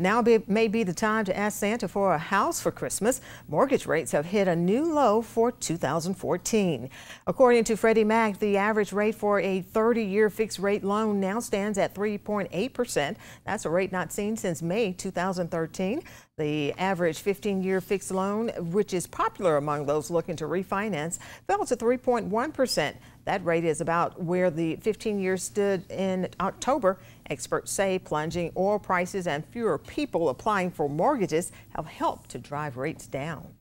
Now be, may be the time to ask Santa for a house for Christmas. Mortgage rates have hit a new low for 2014. According to Freddie Mac, the average rate for a 30-year fixed rate loan now stands at 3.8%. That's a rate not seen since May 2013. The average 15-year fixed loan, which is popular among those looking to refinance, fell to 3.1%. That rate is about where the 15 years stood in October. Experts say plunging oil prices and fewer people applying for mortgages have helped to drive rates down.